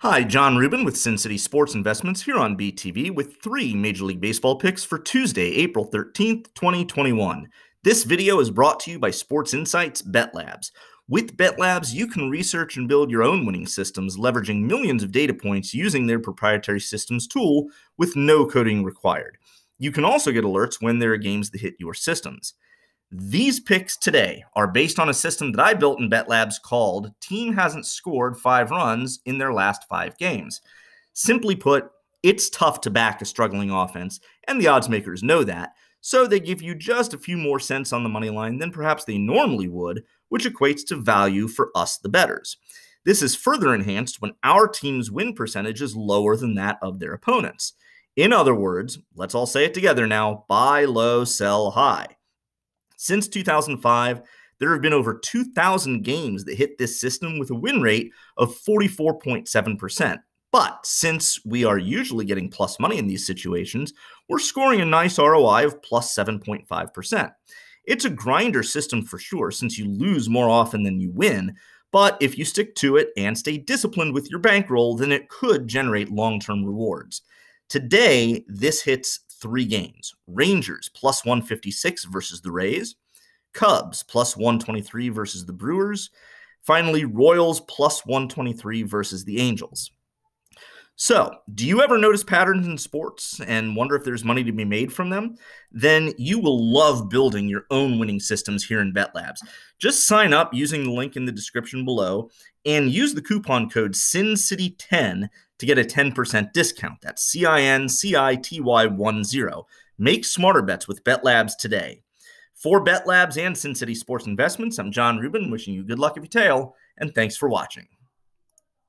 Hi, John Rubin with Cin City Sports Investments here on BTV with three Major League Baseball picks for Tuesday, April 13th, 2021. This video is brought to you by Sports Insights Bet Labs. With Bet Labs, you can research and build your own winning systems, leveraging millions of data points using their proprietary systems tool with no coding required. You can also get alerts when there are games that hit your systems. These picks today are based on a system that I built in Bet Labs called Team Hasn't Scored Five Runs in Their Last Five Games. Simply put, it's tough to back a struggling offense, and the odds makers know that, so they give you just a few more cents on the money line than perhaps they normally would, which equates to value for us, the bettors. This is further enhanced when our team's win percentage is lower than that of their opponents. In other words, let's all say it together now buy low, sell high. Since 2005, there have been over 2,000 games that hit this system with a win rate of 44.7%. But since we are usually getting plus money in these situations, we're scoring a nice ROI of plus 7.5%. It's a grinder system for sure, since you lose more often than you win. But if you stick to it and stay disciplined with your bankroll, then it could generate long term rewards. Today, this hits three games Rangers plus 156 versus the Rays, Cubs plus 123 versus the Brewers, finally, Royals plus 123 versus the Angels. So, do you ever notice patterns in sports and wonder if there's money to be made from them? Then you will love building your own winning systems here in Bet Labs. Just sign up using the link in the description below and use the coupon code CINCITY10 to get a 10% discount. That's C I N C I T Y 1 0. Make smarter bets with Bet Labs today. For Bet Labs and Cin City Sports Investments, I'm John Rubin, wishing you good luck if your tail, and thanks for watching.